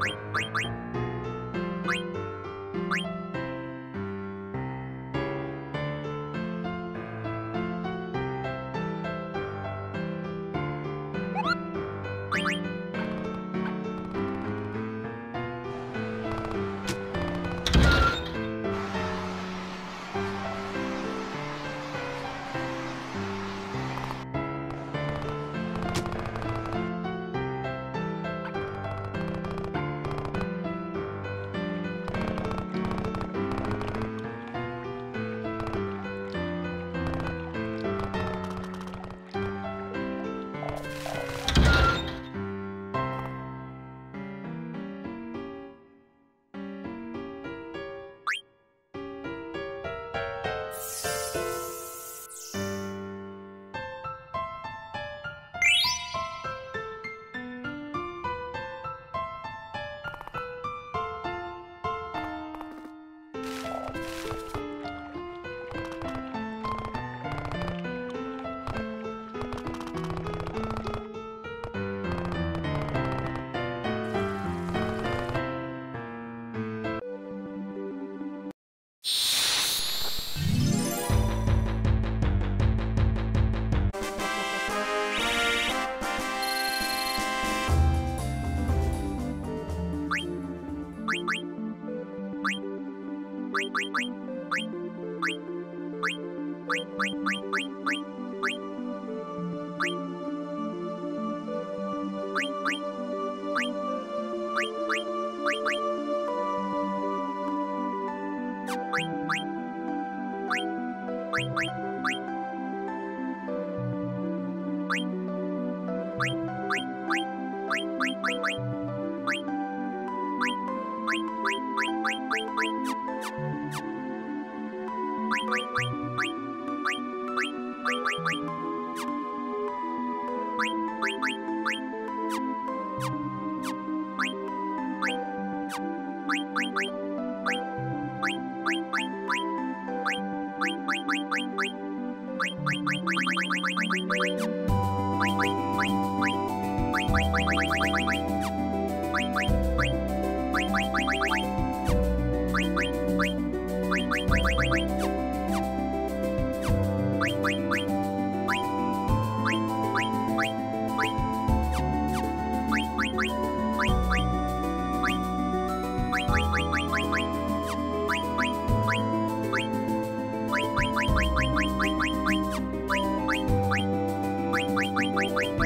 Bye. Bling, bling, bling, bling. Bye. Bye.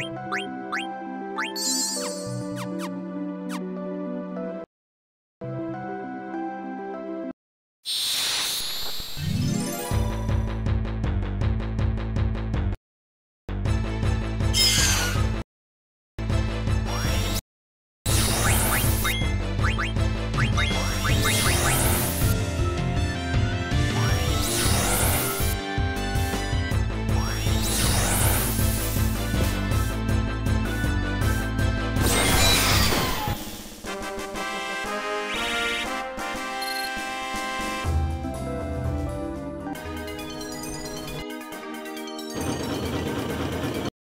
You